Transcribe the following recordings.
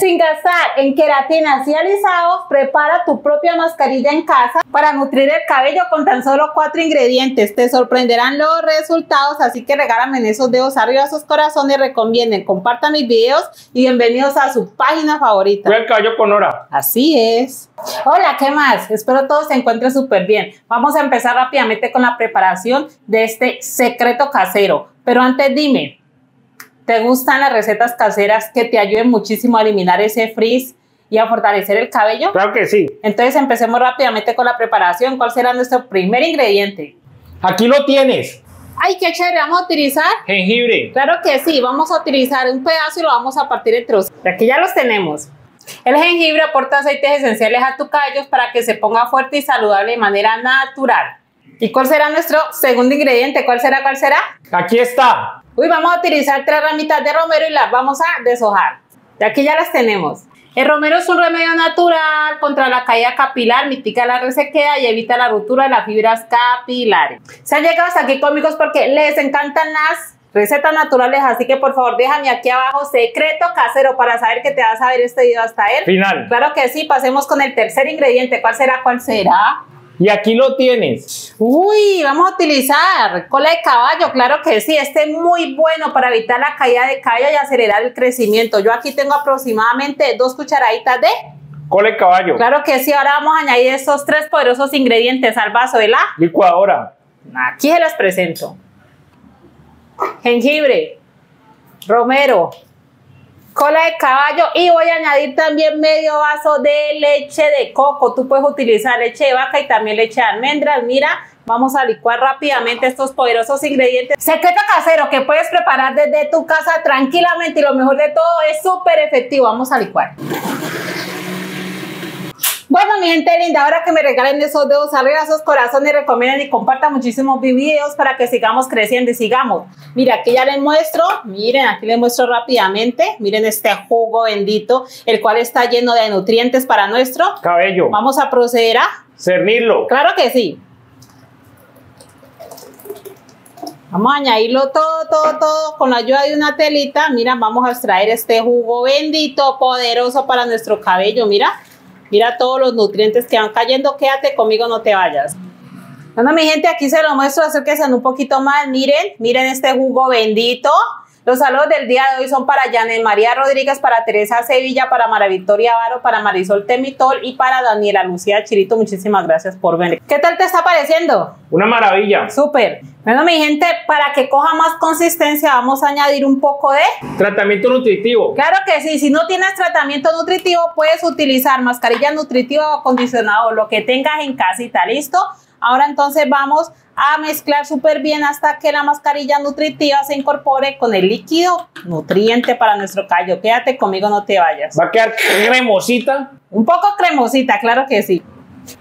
Sin gastar en queratinas y alisados, prepara tu propia mascarilla en casa para nutrir el cabello con tan solo cuatro ingredientes. Te sorprenderán los resultados, así que regálame esos dedos arriba, esos corazones, recomienden, compartan mis videos y bienvenidos a su página favorita. Voy el cabello con hora. Así es. Hola, ¿qué más? Espero todos se encuentren súper bien. Vamos a empezar rápidamente con la preparación de este secreto casero. Pero antes dime, ¿Te gustan las recetas caseras que te ayuden muchísimo a eliminar ese frizz y a fortalecer el cabello? Claro que sí. Entonces empecemos rápidamente con la preparación. ¿Cuál será nuestro primer ingrediente? Aquí lo tienes. ¡Ay, qué chévere! ¿Vamos a utilizar? Jengibre. Claro que sí. Vamos a utilizar un pedazo y lo vamos a partir en trozos. Aquí ya los tenemos. El jengibre aporta aceites esenciales a tu cabello para que se ponga fuerte y saludable de manera natural. ¿Y cuál será nuestro segundo ingrediente? ¿Cuál será? ¿Cuál será? Aquí está. Uy, vamos a utilizar tres ramitas de romero y las vamos a deshojar. Y aquí ya las tenemos. El romero es un remedio natural contra la caída capilar, mitiga la resequedad y evita la ruptura de las fibras capilares. Se han llegado hasta aquí conmigo porque les encantan las recetas naturales, así que por favor déjame aquí abajo secreto casero para saber que te vas a ver este video hasta él. Final. Claro que sí, pasemos con el tercer ingrediente. ¿Cuál será? ¿Cuál será? Y aquí lo tienes. Uy, vamos a utilizar cola de caballo, claro que sí. Este es muy bueno para evitar la caída de cabello y acelerar el crecimiento. Yo aquí tengo aproximadamente dos cucharaditas de cola de caballo. Claro que sí. Ahora vamos a añadir estos tres poderosos ingredientes al vaso de la licuadora. Aquí se las presento. Jengibre, romero, cola de caballo y voy a añadir también medio vaso de leche de coco. Tú puedes utilizar leche de vaca y también leche de almendras. Mira, vamos a licuar rápidamente estos poderosos ingredientes. Secreto casero que puedes preparar desde tu casa tranquilamente y lo mejor de todo es súper efectivo. Vamos a licuar. Bueno, mi gente linda, ahora que me regalen esos dedos arriba, esos corazones, recomienden y compartan muchísimos videos para que sigamos creciendo y sigamos. Mira, aquí ya les muestro, miren, aquí les muestro rápidamente, miren este jugo bendito, el cual está lleno de nutrientes para nuestro cabello. Vamos a proceder a servirlo. Claro que sí. Vamos a añadirlo todo, todo, todo con la ayuda de una telita. Mira, vamos a extraer este jugo bendito, poderoso para nuestro cabello. Mira, Mira todos los nutrientes que van cayendo. Quédate conmigo, no te vayas. Bueno, mi gente, aquí se lo muestro, acérquense un poquito más. Miren, miren este jugo bendito. Los saludos del día de hoy son para Janet María Rodríguez, para Teresa Sevilla, para Mara Victoria Varo, para Marisol Temitol y para Daniela Lucía Chirito. Muchísimas gracias por venir. ¿Qué tal te está pareciendo? Una maravilla. Súper. Bueno, mi gente, para que coja más consistencia, vamos a añadir un poco de... Tratamiento nutritivo. Claro que sí. Si no tienes tratamiento nutritivo, puedes utilizar mascarilla nutritiva o acondicionado, lo que tengas en casita, ¿listo? Ahora entonces vamos a mezclar súper bien hasta que la mascarilla nutritiva se incorpore con el líquido nutriente para nuestro callo. Quédate conmigo, no te vayas. ¿Va a quedar cremosita? Un poco cremosita, claro que sí.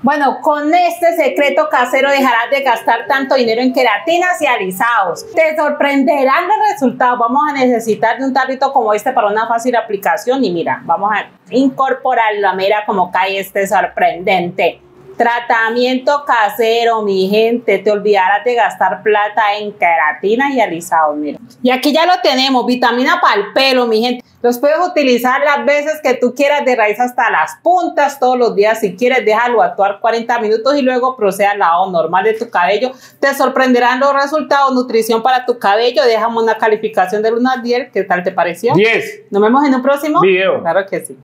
Bueno, con este secreto casero dejarás de gastar tanto dinero en queratinas y alisados. Te sorprenderán los resultados. Vamos a necesitar de un tarrito como este para una fácil aplicación y mira, vamos a incorporarlo. Mira cómo cae este sorprendente. Tratamiento casero, mi gente. Te olvidarás de gastar plata en queratinas y alisados, mira. Y aquí ya lo tenemos, vitamina para el pelo, mi gente. Los puedes utilizar las veces que tú quieras, de raíz hasta las puntas, todos los días. Si quieres, déjalo actuar 40 minutos y luego procede al lavado normal de tu cabello. Te sorprenderán los resultados. Nutrición para tu cabello. Déjame una calificación de 1 a 10. ¿Qué tal te pareció? 10. Nos vemos en un próximo video. Claro que sí.